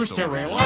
used to rely?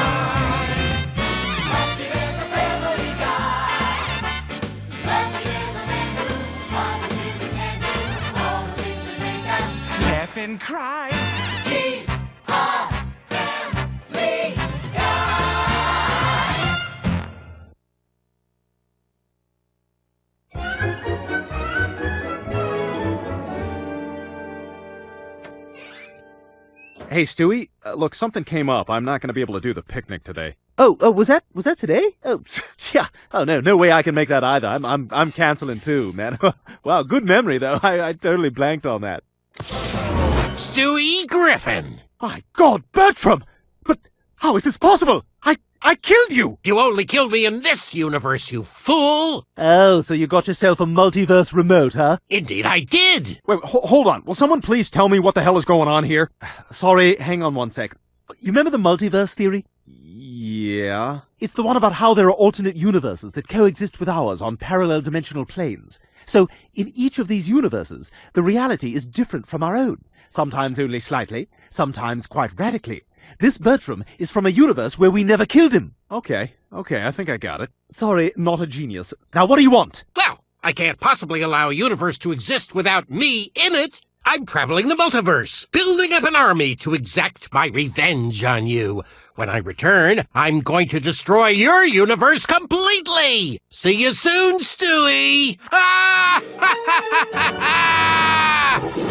Hey, Stewie, uh, look, something came up. I'm not going to be able to do the picnic today. Oh, oh, was that was that today? Oh, yeah. Oh no, no way I can make that either. I'm I'm I'm canceling too, man. wow, good memory though. I I totally blanked on that. Stewie Griffin! My God, Bertram! But how is this possible? I I killed you. You only killed me in this universe, you fool! Oh, so you got yourself a multiverse remote, huh? Indeed, I did! Wait, ho- hold on. Will someone please tell me what the hell is going on here? Sorry, hang on one sec. You remember the multiverse theory? Yeah. It's the one about how there are alternate universes that coexist with ours on parallel dimensional planes. So, in each of these universes, the reality is different from our own. Sometimes only slightly, sometimes quite radically. This Bertram is from a universe where we never killed him. Okay, okay, I think I got it. Sorry, not a genius. Now what do you want? Well, I can't possibly allow a universe to exist without me in it. I'm traveling the multiverse, building up an army to exact my revenge on you. When I return, I'm going to destroy your universe completely. See you soon, Stewie. Ah!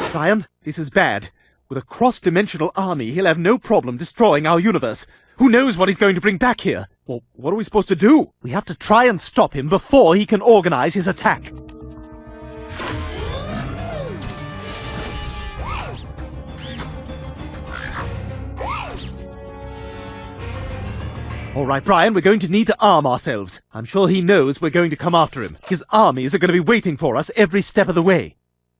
Brian, this is bad. With a cross-dimensional army, he'll have no problem destroying our universe. Who knows what he's going to bring back here? Well, what are we supposed to do? We have to try and stop him before he can organize his attack. All right, Brian, we're going to need to arm ourselves. I'm sure he knows we're going to come after him. His armies are going to be waiting for us every step of the way.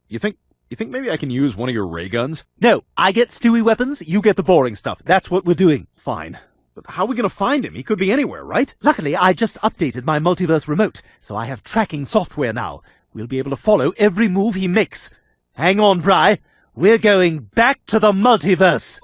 You think you think maybe I can use one of your ray guns? No, I get Stewie weapons, you get the boring stuff. That's what we're doing. Fine. But how are we going to find him? He could be anywhere, right? Luckily, I just updated my multiverse remote, so I have tracking software now. We'll be able to follow every move he makes. Hang on, Bry. We're going back to the multiverse.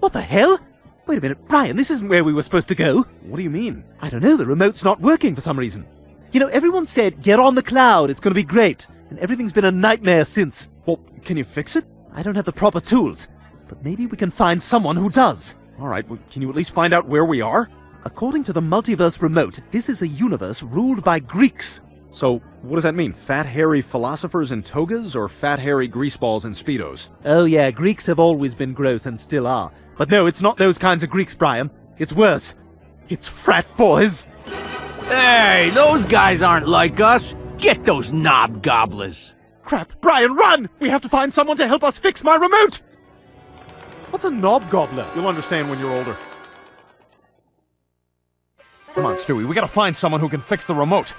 What the hell? Wait a minute, Brian, this isn't where we were supposed to go. What do you mean? I don't know, the remote's not working for some reason. You know, everyone said, get on the cloud, it's gonna be great. And everything's been a nightmare since. Well, can you fix it? I don't have the proper tools. But maybe we can find someone who does. All right, well, can you at least find out where we are? According to the multiverse remote, this is a universe ruled by Greeks. So, what does that mean? Fat, hairy philosophers in togas or fat, hairy greaseballs in Speedos? Oh yeah, Greeks have always been gross and still are. But no, it's not those kinds of Greeks, Brian. It's worse. It's frat boys. Hey, those guys aren't like us. Get those knob gobblers. Crap, Brian, run! We have to find someone to help us fix my remote! What's a knob gobbler? You'll understand when you're older. Come on, Stewie, we gotta find someone who can fix the remote.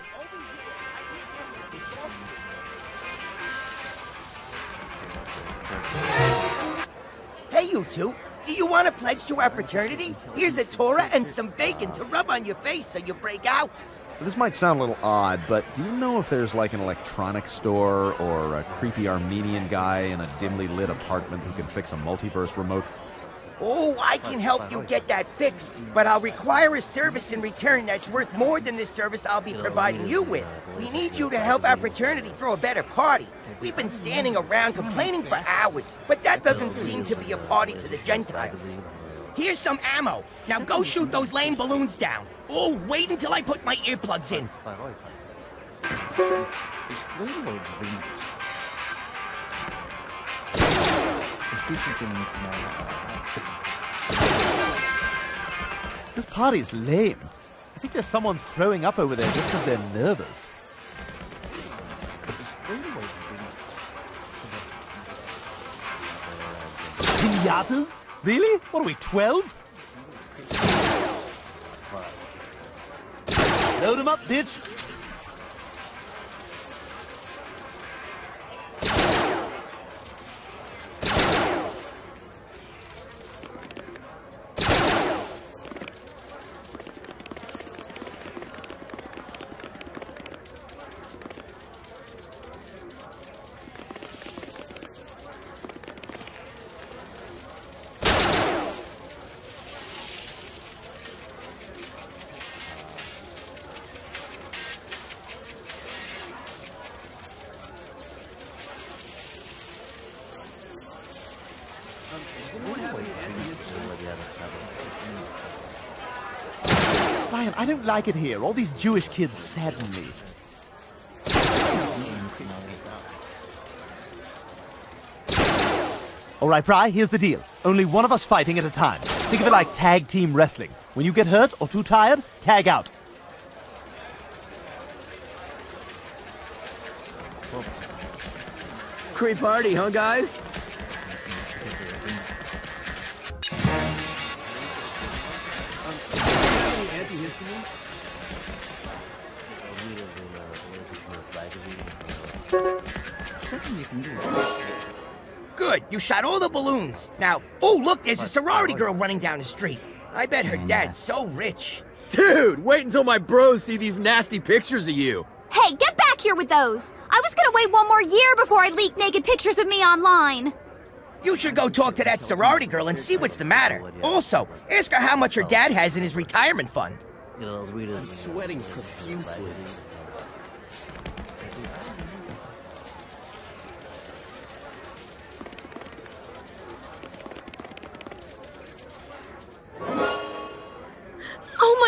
Hey, you two. Do you want to pledge to our fraternity? Here's a Torah and some bacon to rub on your face so you break out. This might sound a little odd, but do you know if there's like an electronics store or a creepy Armenian guy in a dimly lit apartment who can fix a multiverse remote? Oh, I can help you get that fixed, but I'll require a service in return that's worth more than the service I'll be providing you with. We need you to help our fraternity throw a better party. We've been standing around complaining for hours, but that doesn't seem to be a party to the Gentiles. Here's some ammo. Now go shoot those lame balloons down. Oh, wait until I put my earplugs in. This party's lame. I think there's someone throwing up over there just because they're nervous. Pinatas? Really? What are we, 12? Load 'em up, bitch! I don't like it here. All these Jewish kids sadden me. All right, Bry, here's the deal. Only one of us fighting at a time. Think of it like tag team wrestling. When you get hurt or too tired, tag out. Great party, huh, guys? You shot all the balloons. Now, oh, look, there's a sorority girl running down the street. I bet her mm. dad's so rich. Dude, wait until my bros see these nasty pictures of you. Hey, get back here with those! I was gonna wait one more year before I leak naked pictures of me online. You should go talk to that sorority girl and see what's the matter. Also, ask her how much her dad has in his retirement fund. I'm sweating profusely.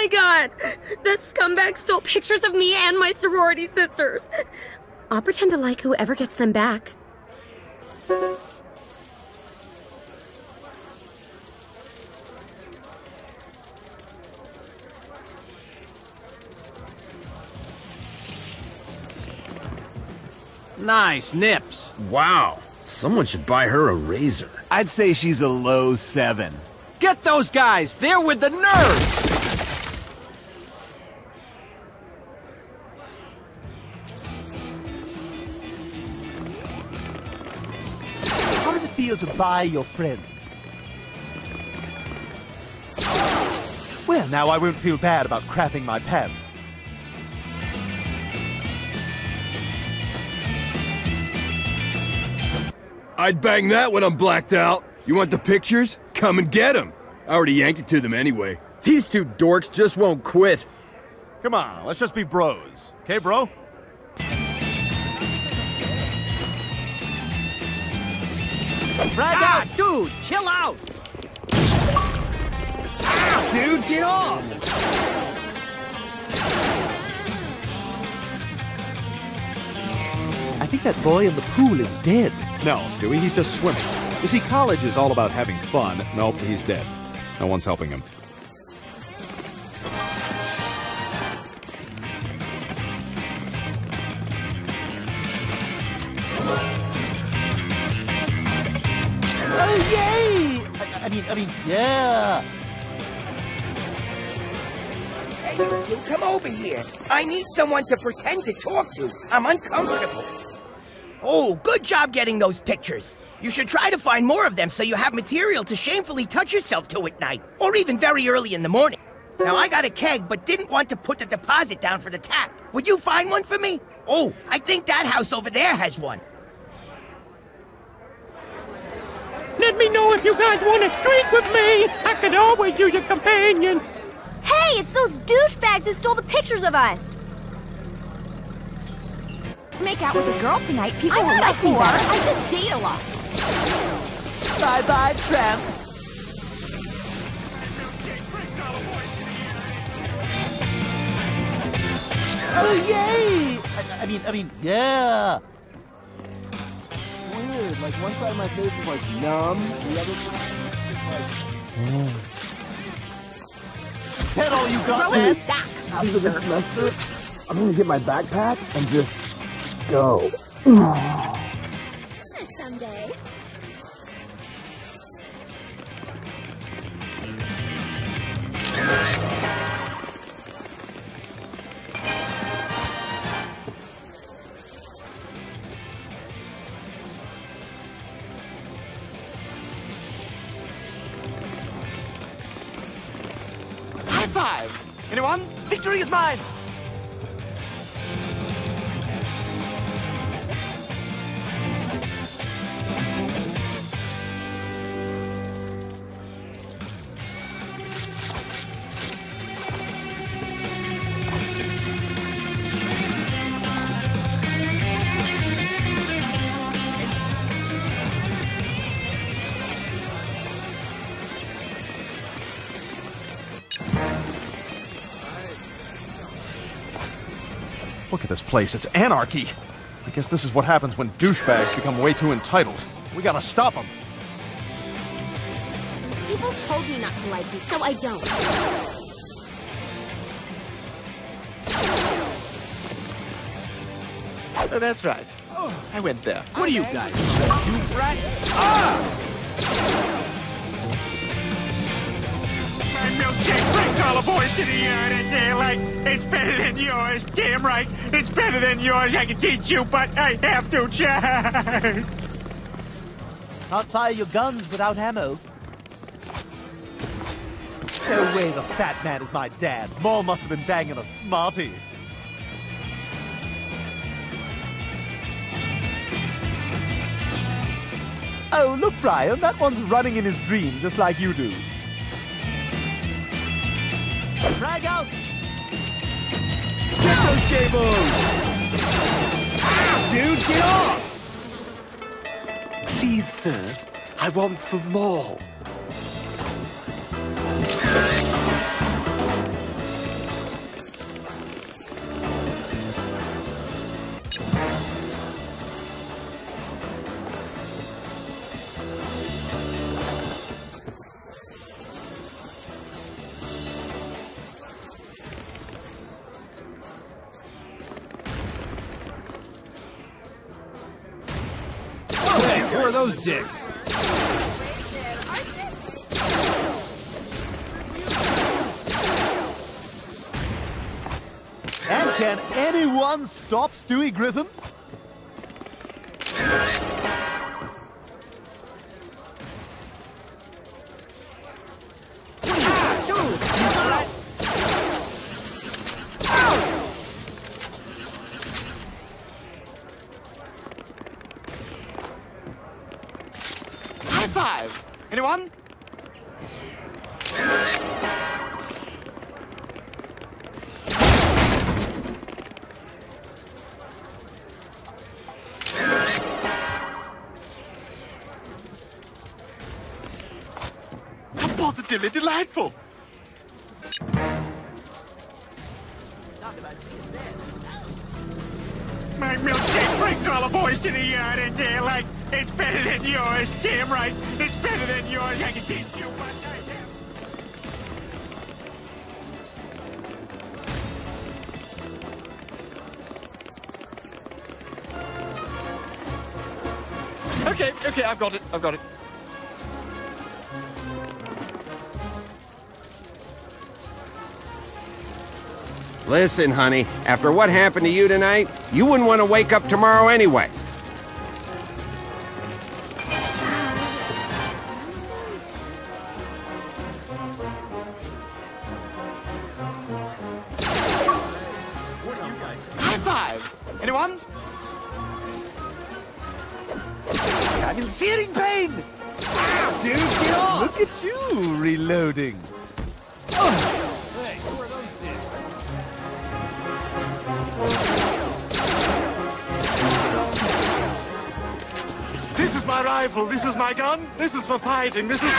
My god! That scumbag stole pictures of me and my sorority sisters. I'll pretend to like whoever gets them back. Nice nips. Wow. Someone should buy her a razor. I'd say she's a low seven. Get those guys! They're with the nerds! To buy your friends? Well, now I won't feel bad about crapping my pants. I'd bang that when I'm blacked out. You want the pictures? Come and get them. I already yanked it to them anyway. These two dorks just won't quit. Come on, let's just be bros. Okay, bro? Frag Ah, dude, chill out! Dude, get off! I think that boy in the pool is dead. No, Stewie, he's just swimming. You see, college is all about having fun. Nope, he's dead. No one's helping him. Oh, yay! I, I mean, I mean, yeah. Hey, you come over here. I need someone to pretend to talk to. I'm uncomfortable. Oh, good job getting those pictures. You should try to find more of them so you have material to shamefully touch yourself to at night, or even very early in the morning. Now, I got a keg, but didn't want to put the deposit down for the tap. Would you find one for me? Oh, I think that house over there has one. Let me know if you guys want to drink with me. I could always use a companion. Hey, it's those douchebags who stole the pictures of us! Make out with a girl tonight, people will like me better. I just date a lot. Bye bye, tramp. Oh, yay! I, I mean, I mean, yeah. Weird. Like one side of my face is like numb, the other side is like. Is that all you got, man? it back. After the semester, I'm gonna get my backpack and just go. Look at this place. It's anarchy. I guess this is what happens when douchebags become way too entitled. We gotta stop them. People told me not to like you, so I don't. Oh, that's right. I went there. What are you guys? You frat? Ah! Milkshake brings all the boys to the yard and they're like, it's better than yours. Damn right, it's better than yours. I can teach you, but I have to try. Can't fire your guns without ammo. No way the fat man is my dad. Maul must have been banging a smartie. Oh, look, Brian, that one's running in his dream just like you do. Frag out! Get those cables! Ah, dude, get off! Please, sir, I want some more. Can anyone stop Stewie Griffin? Delightful! My milkshake brings all the boys to the yard and they're like, it's better than yours. Damn right, it's better than yours. I can teach you, but I have Okay, okay, I've got it, I've got it. Listen, honey, after what happened to you tonight, you wouldn't want to wake up tomorrow anyway. Fighting, this is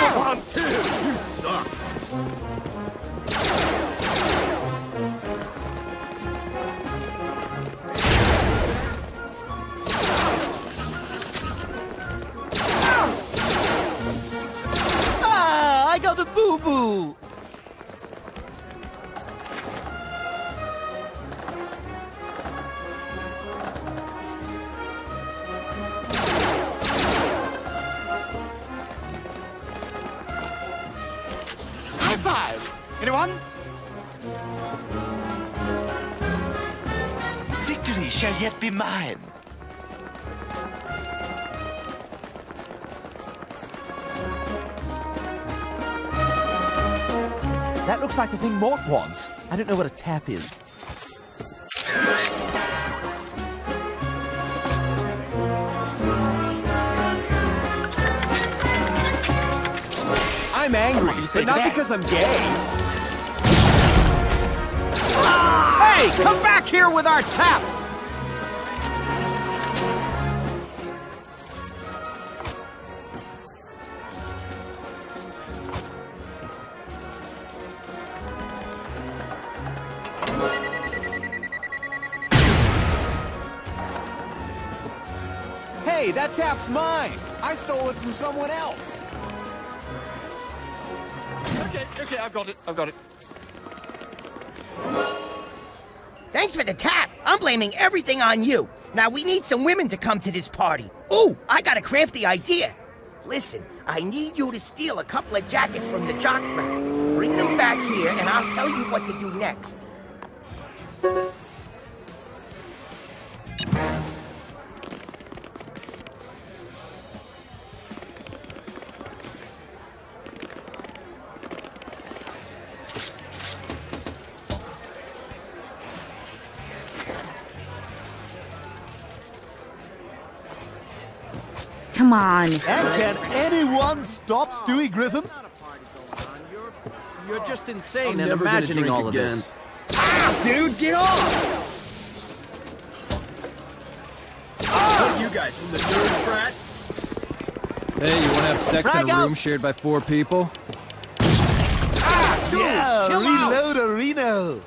looks like the thing Mort wants. I don't know what a tap is. I'm angry, but not that? because I'm gay. Hey, come back here with our tap! That tap's mine. I stole it from someone else. Okay, okay, I've got it. I've got it. Thanks for the tap. I'm blaming everything on you. Now we need some women to come to this party. Ooh, I got a crafty idea. Listen, I need you to steal a couple of jackets from the jock frat. Bring them back here, and I'll tell you what to do next. Come on. And can anyone stop Stewie Griffin? You're just insane I'm and never imagining drink all of this. Ah, dude, get off! What are you guys from the nerd frat? Hey, you want to have sex in a out. room shared by four people? Dude, yeah, chill out. reload a Reno.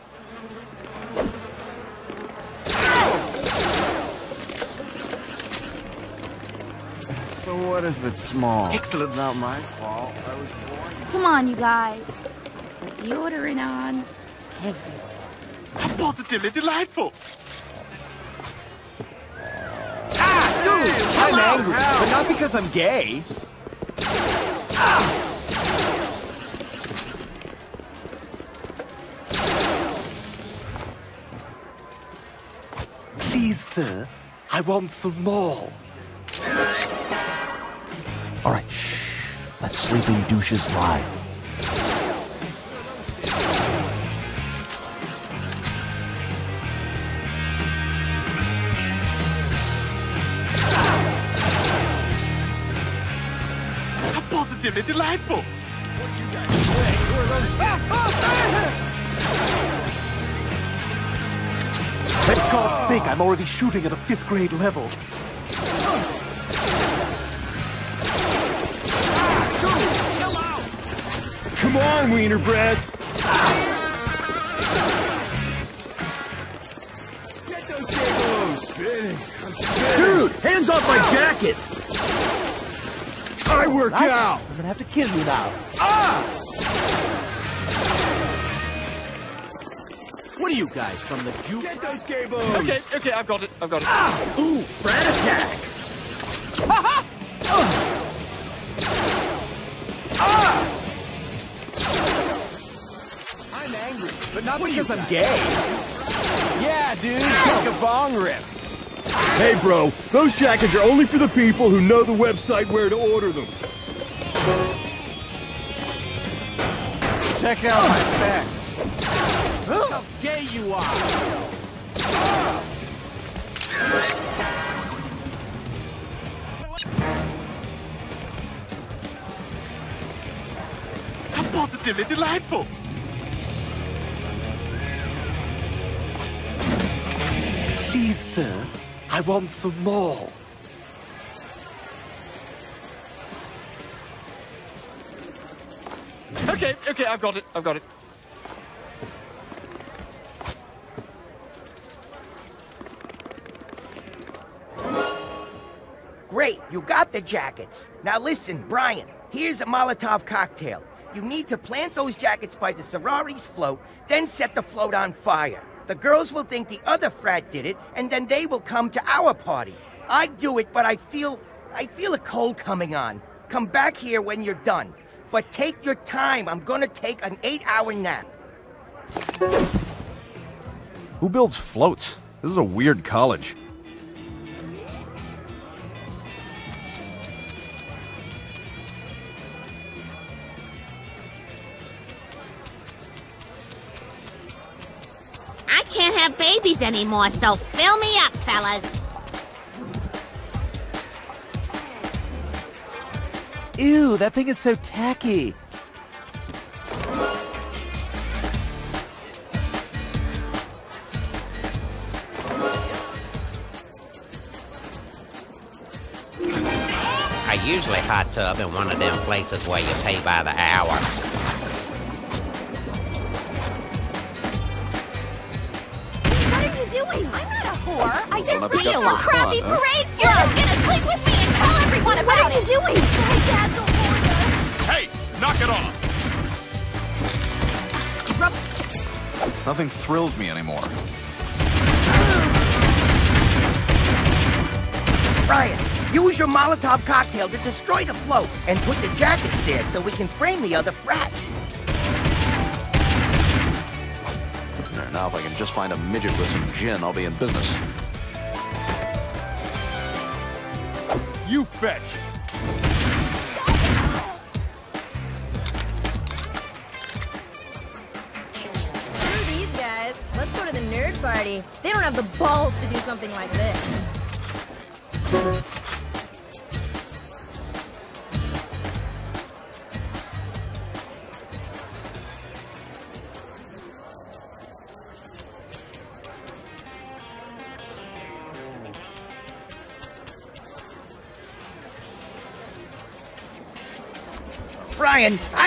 So what if it's small? Excellent. Not my fault. I was born. Come on, you guys. Put deodorant on. Positively delightful. Ah! dude! I'm angry, but not because I'm gay. Please, sir, I want some more. All right, shh. Let sleeping douches lie. How Positively delightful. For God's sake, I'm already shooting at a fifth grade level. Come on, wiener bread! Get those cables! Spinning. I'm spinning. Dude, hands off my jacket! I work Right? out! I'm gonna have to kill you now. Ah! What are you guys from the juke? Get those cables! Okay, okay, I've got it. I've got it. Ah! Ooh, frat attack! I'm angry, but not because I'm gay. Yeah, dude, take a bong rip. Hey, bro, those jackets are only for the people who know the website where to order them. Check out my specs. How gay you are! How positively delightful. Please, sir, I want some more. Okay, okay, I've got it. I've got it. Great, you got the jackets. Now listen, Brian, here's a Molotov cocktail. You need to plant those jackets by the sorority's float, then set the float on fire. The girls will think the other frat did it, and then they will come to our party. I'd do it, but I feel I feel a cold coming on. Come back here when you're done. But take your time. I'm gonna take an eight-hour nap. Who builds floats? This is a weird college. Have babies anymore, so fill me up, fellas. Ew, that thing is so tacky. I usually hot tub in one of them places where you pay by the hour. Deal cut on your crappy fun, parade stuff. You're just gonna Sleep with me and tell everyone about it! What are you doing? My dad's a Hey, knock it off! Nothing thrills me anymore. Brian, use your Molotov cocktail to destroy the float and put the jackets there so we can frame the other frats. There, now if I can just find a midget with some gin, I'll be in business. You fetch! Screw these guys. Let's go to the nerd party. They don't have the balls to do something like this.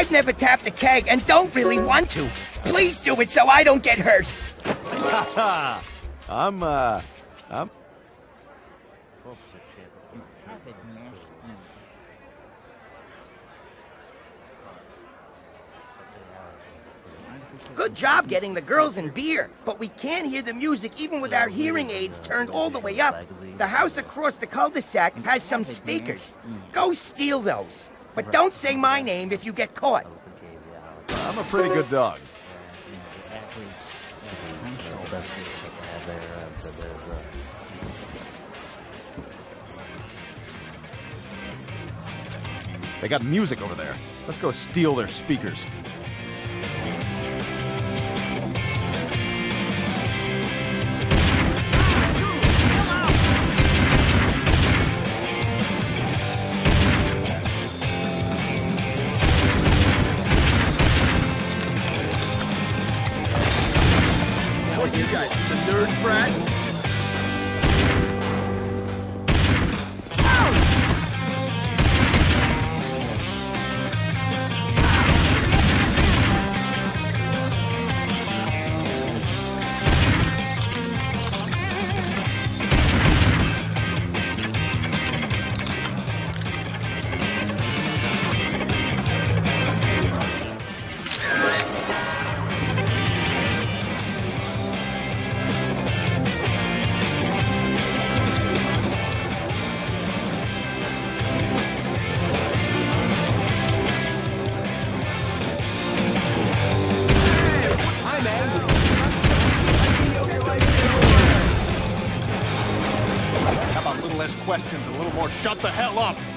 I've never tapped a keg and don't really want to. Please do it so I don't get hurt. I'm, uh, I'm. Good job getting the girls in beer, but we can't hear the music even with our hearing aids turned all the way up. The house across the cul-de-sac has some speakers. Go steal those. But don't say my name if you get caught. I'm a pretty good dog. They got music over there. Let's go steal their speakers. Shut the hell up?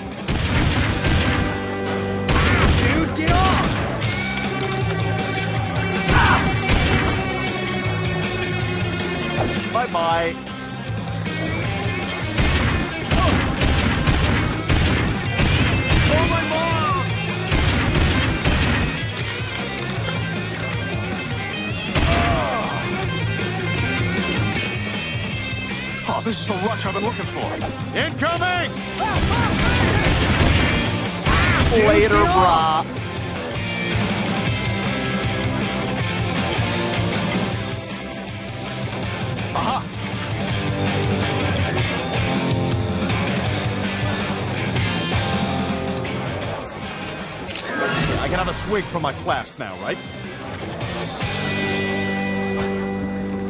This is the rush I've been looking for. Incoming! Later, brah. Aha! I can have a swig from my flask now, right?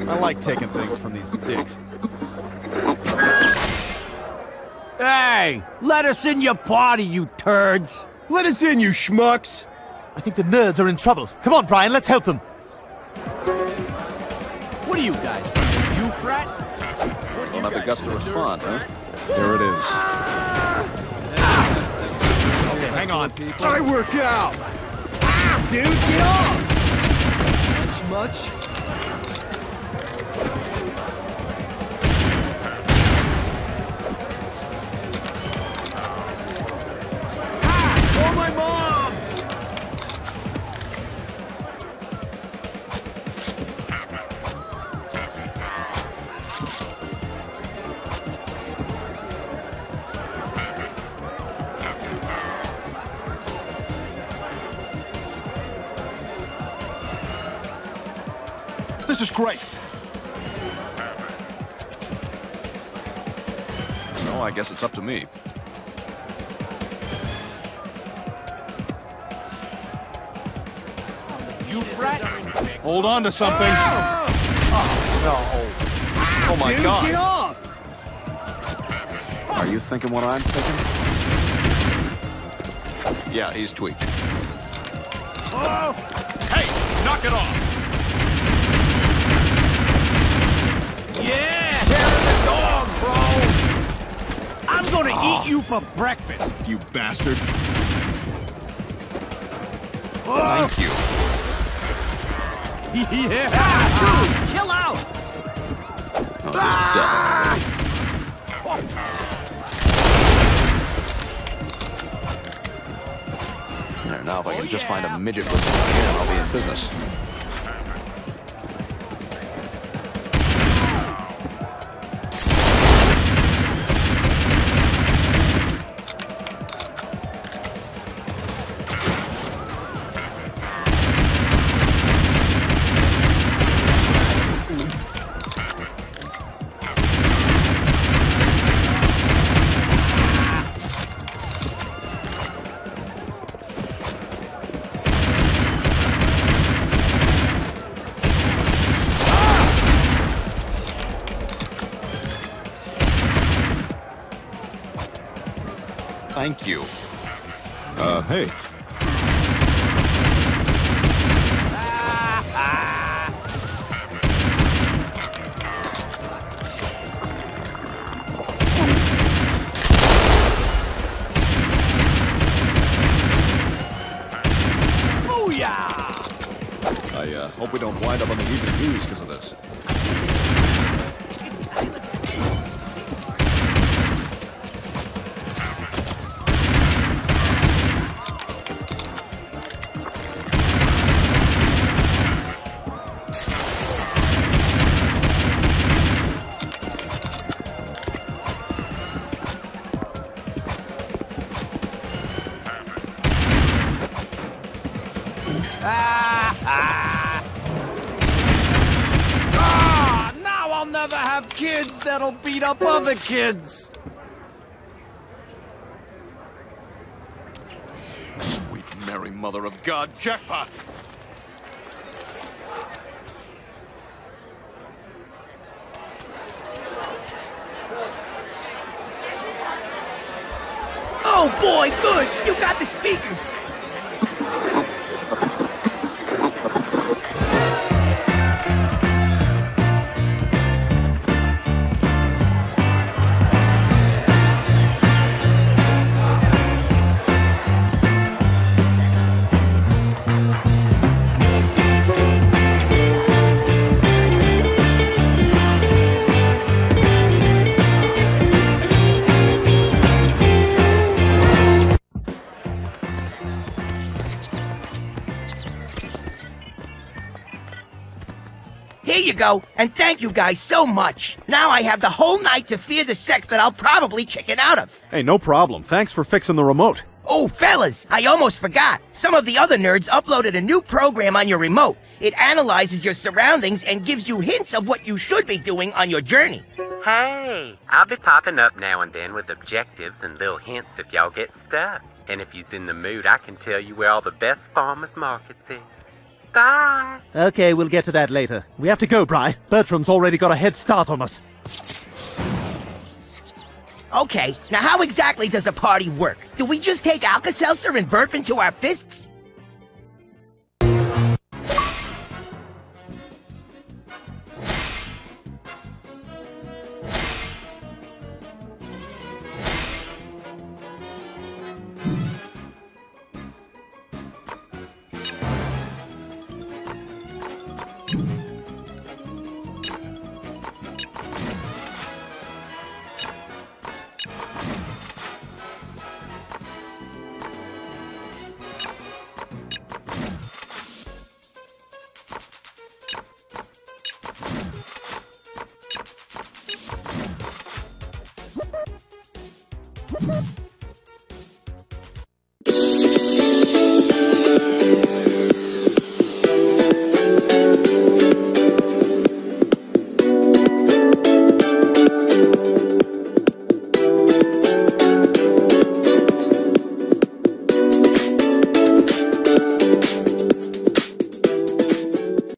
I like taking things from these dicks. Hey, let us in your party, you turds. Let us in, you schmucks. I think the nerds are in trouble. Come on, Brian, let's help them. What are you guys, Jew frat? Don't have the guts to respond, huh? There it is. Okay, hang on. I work out. Dude, get off! Much, much? This is great. Oh, I guess it's up to me. Hold on to something. Oh, oh my Dude, god. get off! Are you thinking what I'm thinking? Yeah, he's tweaked. Hey, knock it off. Yeah! Hair of the dog, bro! I'm gonna ah. eat you for breakfast! You bastard. Thank you. Yeah! Dude, chill out! Oh, just die. There, now if I can just find a midget with hair, I'll be in business. Thank you. Uh, hey. Kids that'll beat up other kids! Sweet Mary Mother of God, jackpot! Oh boy, good! You got the speakers! Here go, and thank you guys so much. Now I have the whole night to fear the sex that I'll probably chicken out of. Hey, no problem. Thanks for fixing the remote. Oh, fellas, I almost forgot. Some of the other nerds uploaded a new program on your remote. It analyzes your surroundings and gives you hints of what you should be doing on your journey. Hey, I'll be popping up now and then with objectives and little hints if y'all get stuck. And if you's in the mood, I can tell you where all the best farmers markets is. Bye. Okay, we'll get to that later. We have to go, Bry. Bertram's already got a head start on us. Okay, now how exactly does a party work? Do we just take Alka-Seltzer and burp into our fists?